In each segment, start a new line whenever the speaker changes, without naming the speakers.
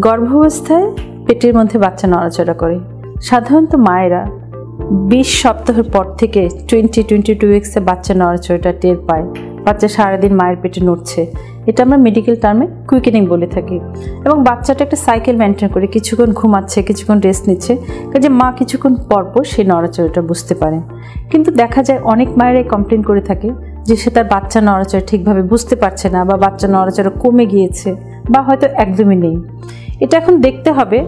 গর্ভাবস্থায় পেটের মধ্যে বাচ্চা নড়াচড়া করে। সাধারণত মায়েরা বিশ সপ্তাহের পর থেকে টোয়েন্টি টোয়েন্টি টু উইক্সে বাচ্চা নড়াচড়াটা টের পায়। বাচ্চা সারাদিন মায়ের পেটে নড়ছে। এটা আমরা মেডিকেল টার্মে কুইকেনিং বলে থাকি। এবং বাচ্চাটা একটা সাইকেল মেনটেন করে, কিছুক্ষণ ঘুমাচ্ছে, কিছুক্ষণ রেস্ট নিচ্ছে, কাজে মা কিছুক্ষণ পরপর সেই নড়াচড়াটা বুঝতে পারে। কিন্তু দেখা যায় অনেক মায়েরাই কমপ্লেন করে থাকে যে সে তার বাচ্চা নড়াচড়া ঠিকভাবে বুঝতে পারছে না বা বাচ্চা নড়াচড়া কমে গিয়েছে বা হয়তো একদমই নেই। এটা এখন দেখতে হবে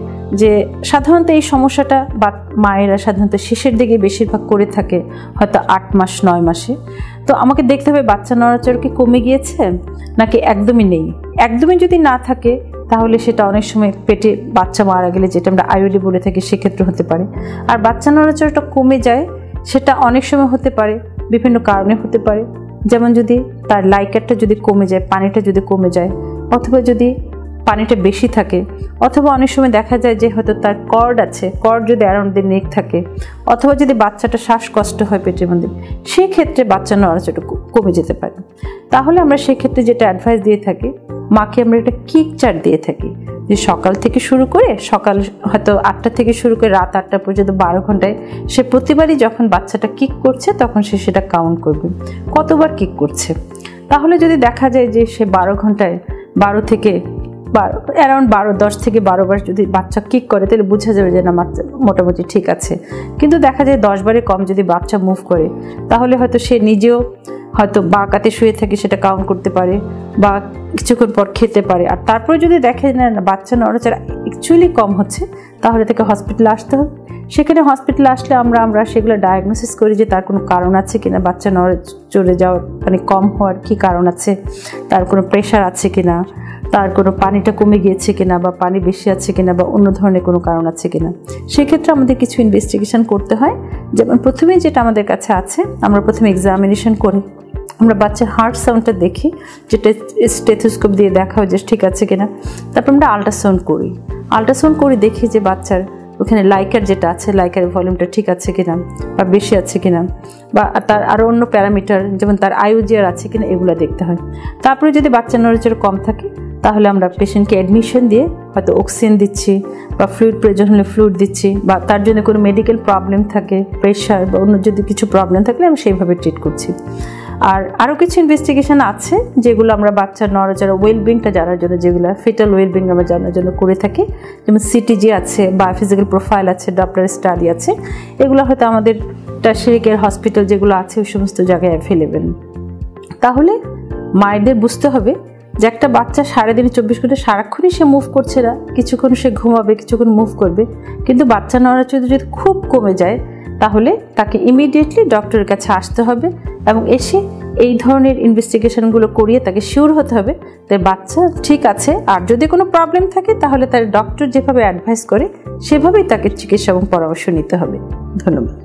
যে সাধারণত এই সমস্যাটা বা মায়েরা সাধারণত শেষের দিকে বেশিরভাগ করে থাকে হয়তো আট মাস, নয় মাসে। তো আমাকে দেখতে হবে বাচ্চা নড়াচড় কি কমে গিয়েছে নাকি একদমই নেই। একদমই যদি না থাকে তাহলে সেটা অনেক সময় পেটে বাচ্চা মারা গেলে যেটা আমরা আইওডি বলে থাকি সেক্ষেত্রে হতে পারে। আর বাচ্চা নড়াচড়টা কমে যায় সেটা অনেক সময় হতে পারে, বিভিন্ন কারণে হতে পারে। যেমন যদি তার লাইকারটা যদি কমে যায়, পানিটা যদি কমে যায়, অথবা যদি পানিটা বেশি থাকে। অথবা অনেক সময় দেখা যায় যে হয়তো তার কর্ড আছে কর্ড যদি অ্যারাউন্ড দি নেক থাকে, অথবা যদি বাচ্চাটা শ্বাসকষ্ট হয় পেটের মধ্যে সেই ক্ষেত্রে বাচ্চা নড়াচড়া কমে যেতে পারে। তাহলে আমরা সেক্ষেত্রে যেটা অ্যাডভাইস দিয়ে থাকি, মাকে আমরা একটা কিক চার দিয়ে থাকি, যে সকাল থেকে শুরু করে সকাল হয়তো আটটা থেকে শুরু করে রাত আটটা পর্যন্ত বারো ঘন্টায় সে প্রতিবারই যখন বাচ্চাটা কিক করছে, তখন সে সেটা কাউন্ট করবে। কতবার কিক করছে? তাহলে যদি দেখা যায় যে সে বারো ঘন্টায় বারো থেকে বারো অ্যারাউন্ড বারো, দশ থেকে বারো বার যদি বাচ্চা কিক করে, তাহলে বোঝা যাবে যে না বাচ্চা মোটামুটি ঠিক আছে। কিন্তু দেখা যায় দশবারে কম যদি বাচ্চা মুভ করে, তাহলে হয়তো সে নিজেও হয়তো বাঁকাতে শুয়ে থাকে, সেটা কাউন্ট করতে পারে বা কিছুক্ষণ পর খেতে পারে। আর তারপরে যদি দেখে না, বাচ্চা নড়াচড়া অ্যাকচুয়ালি কম হচ্ছে, তাহলে তাকে হসপিটালে আসতে হবে। সেখানে হসপিটালে আসলে আমরা আমরা সেগুলো ডায়াগনোসিস করি যে তার কোনো কারণ আছে কিনা, বাচ্চা নড়ে, চলে যাওয়ার মানে কম হওয়ার কি কারণ আছে, তার কোনো প্রেশার আছে কিনা, তার কোনো পানিটা কমে গিয়েছে কিনা বা পানি বেশি আছে কিনা বা অন্য ধরনের কোনো কারণ আছে কিনা। সেক্ষেত্রে আমাদের কিছু ইনভেস্টিগেশন করতে হয়। যেমন প্রথমেই যেটা আমাদের কাছে আছে, আমরা প্রথমে এক্সামিনেশন করি। আমরা বাচ্চার হার্ট সাউন্ডটা দেখি যেটা স্টেথোস্কোপ দিয়ে দেখা হয় যে ঠিক আছে কিনা। তারপর আমরা আল্ট্রাসাউন্ড করি। আল্ট্রাসাউন্ড করে দেখি যে বাচ্চার ওখানে লাইকার যেটা আছে লাইকারের ভলিউমটা ঠিক আছে কিনা বা বেশি আছে কিনা বা তার আরও অন্য প্যারামিটার যেমন তার আইওজিআর আছে কিনা, এগুলো দেখতে হয়। তারপরে যদি বাচ্চার নড়েচড়ে কম থাকে, তাহলে আমরা পেশেন্টকে অ্যাডমিশন দিয়ে হয়তো অক্সিজেন দিচ্ছি বা ফ্লুইড প্রয়োজন হলে ফ্লুইড দিচ্ছি বা তার জন্য কোনো মেডিকেল প্রবলেম থাকে প্রেশার বা অন্য যদি কিছু প্রবলেম থাকলে, আমি সেইভাবে ট্রিট করছি। আর আরও কিছু ইনভেস্টিগেশন আছে যেগুলো আমরা বাচ্চার নড়াচড়া ওয়েলবিংটা জানার জন্য, যেগুলো ফিটাল ওয়েলবিং আমরা জানার জন্য করে থাকি। যেমন সিটিজি আছে বা ফিজিক্যাল প্রোফাইল আছে ডক্টর স্টাডি আছে। এগুলো হয়তো আমাদের টার্সারি হসপিটাল যেগুলো আছে, ওই সমস্ত জায়গায় অ্যাভেলেবেল তাহলে মায়েদের বুঝতে হবে যে একটা বাচ্চা সারাদিনে চব্বিশ ঘণ্টা সারাক্ষণই সে মুভ করছে না, কিছুক্ষণ সে ঘুমাবে, কিছুক্ষণ মুভ করবে। কিন্তু বাচ্চা নড়াচড়া যদি খুব কমে যায় তাহলে তাকে ইমিডিয়েটলি ডক্টরের কাছে আসতে হবে এবং এসে এই ধরনের ইনভেস্টিগেশনগুলো করিয়ে তাকে শিওর হতে হবে তার বাচ্চা ঠিক আছে। আর যদি কোনো প্রবলেম থাকে, তাহলে তার ডক্টর যেভাবে অ্যাডভাইস করে, সেভাবেই তাকে চিকিৎসা এবং পরামর্শ নিতে হবে। ধন্যবাদ।